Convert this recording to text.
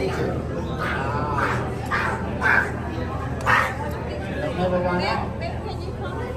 Can you come